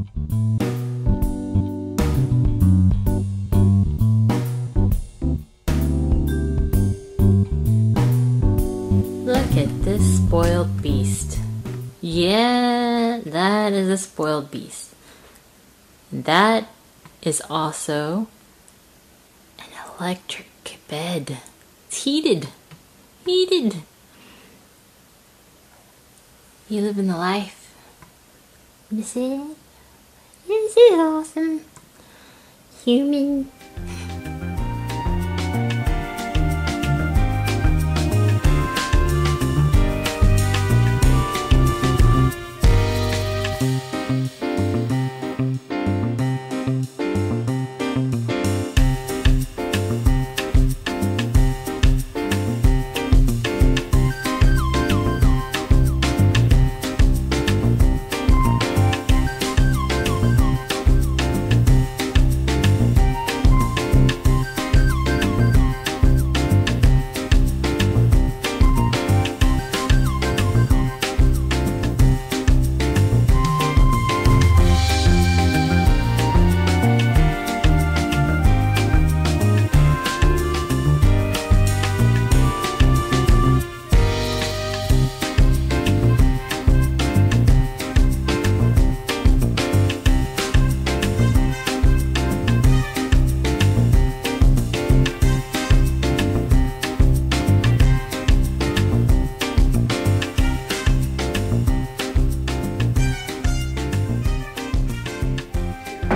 Look at this spoiled beast. Yeah, that is a spoiled beast. That is also an electric bed. It's heated. Heated. You live in the life. This is is awesome. Human.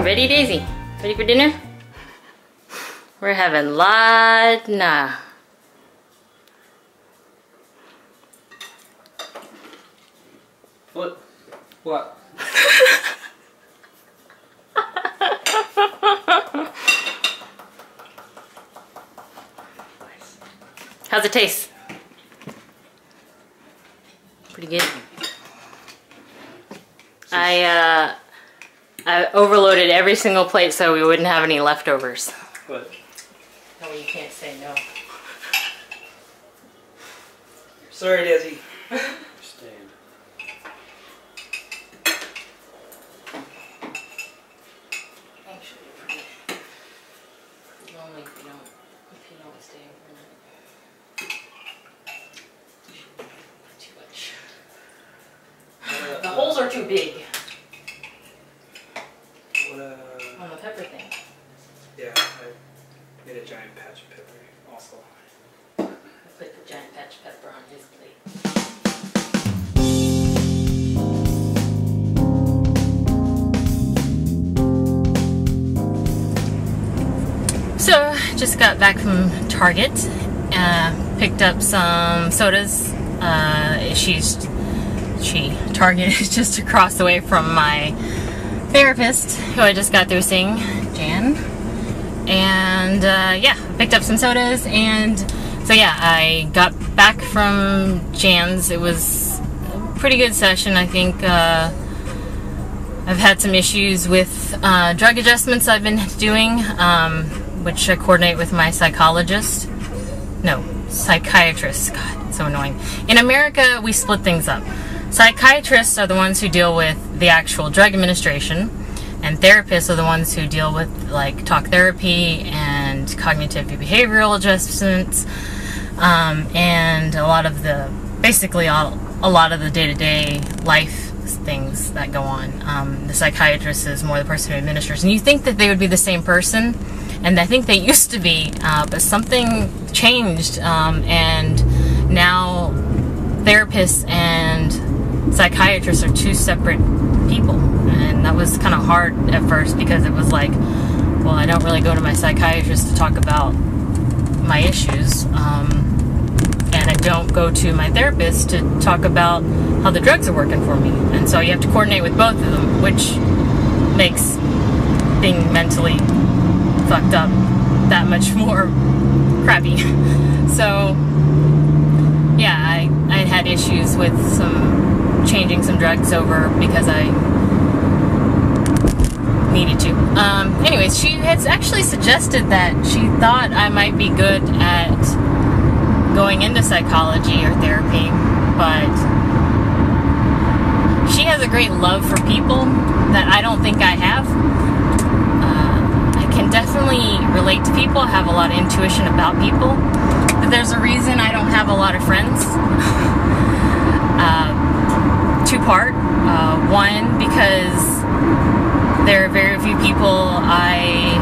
Ready, Daisy? Ready for dinner? We're having Lard Na. What? What? How's it taste? Pretty good. I uh, I overloaded every single plate so we wouldn't have any leftovers. What? No, you can't say no. Sorry, Dessy. Stand. Actually, you're pretty lonely if you don't if you don't stay overnight. Too much. Uh, the holes are too big What, uh, on the pepper thing. yeah, I made a giant patch of pepper also. I put the giant patch pepper on his plate. So, just got back from Target. Uh, picked up some sodas. Uh, she's she Target is just across the way from my therapist, who I just got through seeing, Jan. And uh, yeah, picked up some sodas, and so yeah, I got back from Jan's. It was a pretty good session, I think. Uh, I've had some issues with uh, drug adjustments I've been doing, um, which I coordinate with my psychologist. No, psychiatrist. God, so annoying. In America, we split things up. Psychiatrists are the ones who deal with the actual drug administration, and therapists are the ones who deal with like talk therapy and cognitive behavioral adjustments, um, and a lot of the basically all, a lot of the day-to-day life things that go on. Um, the psychiatrist is more the person who administers, and you think that they would be the same person, and I think they used to be, uh, but something changed, um, and now therapists and psychiatrists are two separate people, and that was kind of hard at first because it was like, well, I don't really go to my psychiatrist to talk about my issues. Um, and I don't go to my therapist to talk about how the drugs are working for me. And so you have to coordinate with both of them, which makes being mentally fucked up that much more crappy. So, yeah, I, I had issues with some changing some drugs over because I needed to. Um, anyways, she has actually suggested that she thought I might be good at going into psychology or therapy, but she has a great love for people that I don't think I have. Uh, I can definitely relate to people, have a lot of intuition about people, but there's a reason I don't have a lot of friends. uh, two part. Uh, one, because there are very few people I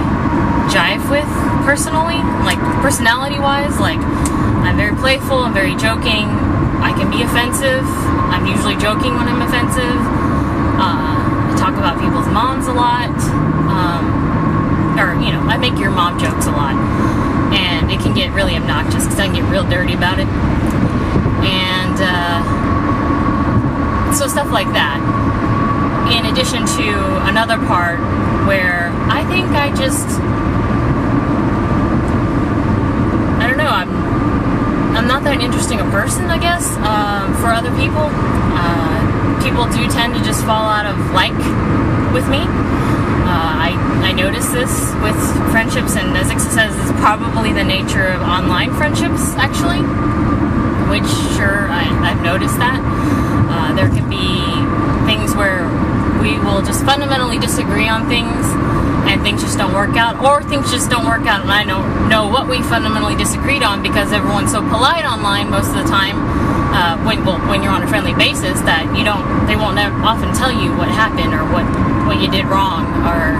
jive with personally, like personality wise. Like, I'm very playful, I'm very joking, I can be offensive. I'm usually joking when I'm offensive. Uh, I talk about people's moms a lot. Um, or, you know, I make your mom jokes a lot. And it can get really obnoxious because I can get real dirty about it. And, uh, so stuff like that. In addition to another part where I think I just I don't know, I'm I'm not that interesting a person, I guess, um, for other people. Uh, people do tend to just fall out of like with me. Uh, I, I notice this with friendships, and as Ixa says, it's probably the nature of online friendships, actually, which, sure, I, I've noticed that. Uh, there can be things where we will just fundamentally disagree on things and things just don't work out, or things just don't work out, and I don't know what we fundamentally disagreed on because everyone's so polite online most of the time. Uh, when well, when you're on a friendly basis, that you don't, they won't often tell you what happened or what what you did wrong or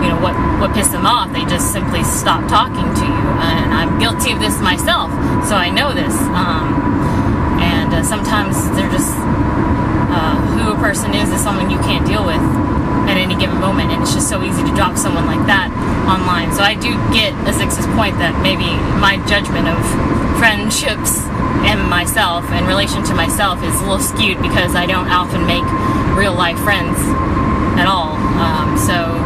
you know what what pissed them off. They just simply stop talking to you, and I'm guilty of this myself, so I know this. Um, and uh, sometimes they're just uh, who a person is is someone you can't deal with at any given moment, and it's just so easy to drop someone like that online. So I do get Azyxa's point that maybe my judgment of friendships and myself in relation to myself is a little skewed because I don't often make real life friends at all. Um, so,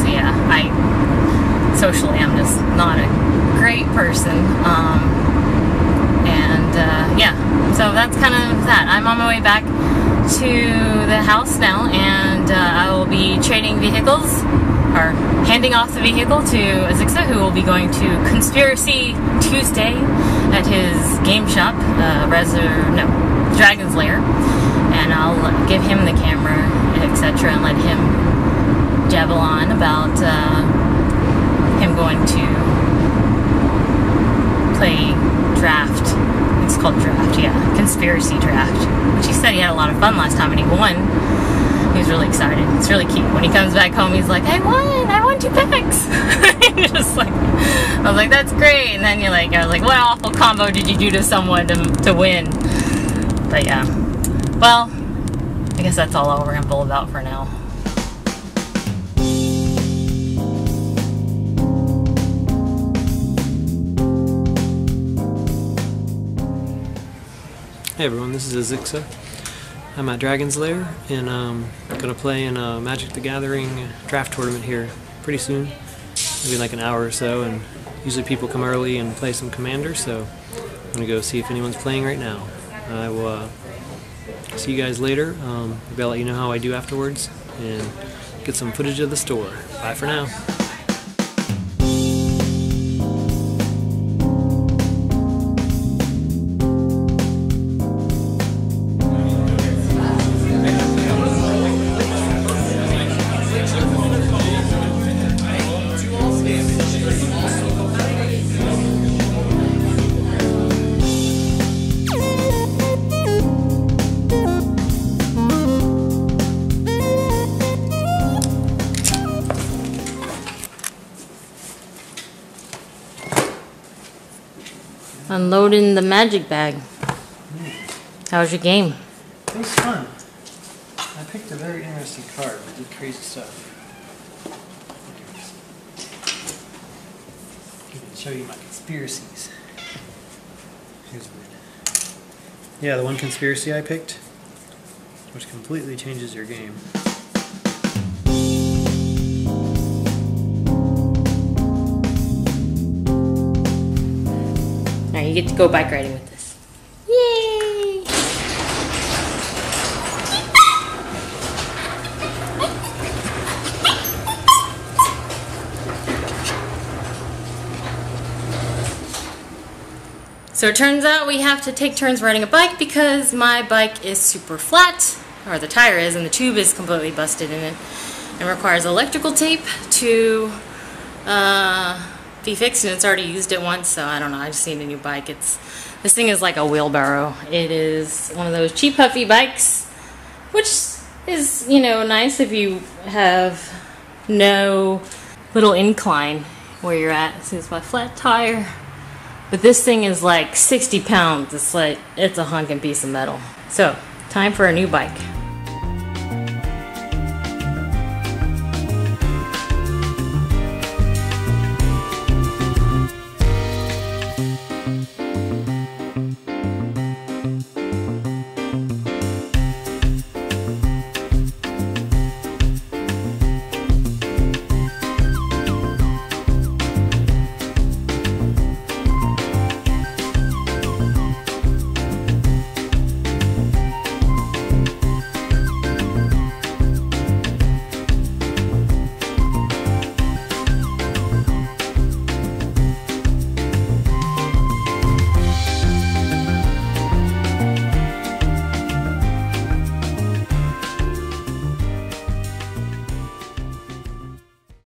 so yeah, I socially I'm just not a great person. Um, and uh, yeah, so that's kind of that. I'm on my way back to the house now, and uh, I will be trading vehicles, or handing off the vehicle to Azyxa, who will be going to Conspiracy Tuesday at his game shop, uh, Resur, no, Dragon's Lair, and I'll give him the camera, etc., and let him jabble on about uh, him going to play draft it's called Draft, yeah. Conspiracy Draft. Which he said he had a lot of fun last time and he won. He was really excited. It's really cute. When he comes back home, he's like, I won! I won two packs! just like, I was like, that's great. And then you're like, I was like, what awful combo did you do to someone to, to win? But yeah. Well, I guess that's all I'll ramble about for now. Hey everyone, this is Azyxa. I'm at Dragon's Lair and I'm um, gonna play in a Magic the Gathering draft tournament here pretty soon. Maybe like an hour or so and usually people come early and play some Commander so I'm gonna go see if anyone's playing right now. I will uh, see you guys later. Um, maybe I'll let you know how I do afterwards and get some footage of the store. Bye for now. Unloading the magic bag. How was your game? It was fun. I picked a very interesting card that did crazy stuff. I can show you my conspiracies. Here's one. Yeah, the one conspiracy I picked, which completely changes your game. You get to go bike riding with us. Yay! So it turns out we have to take turns riding a bike because my bike is super flat or the tire is, and the tube is completely busted in it. And requires electrical tape to uh, be fixed, and it's already used it once, so I don't know. I just need a new bike. It's this thing is like a wheelbarrow. It is one of those cheap puffy bikes, which is you know nice if you have no little incline where you're at. See, it's my flat tire. But this thing is like 60 pounds. It's like, it's a honking piece of metal. So, time for a new bike.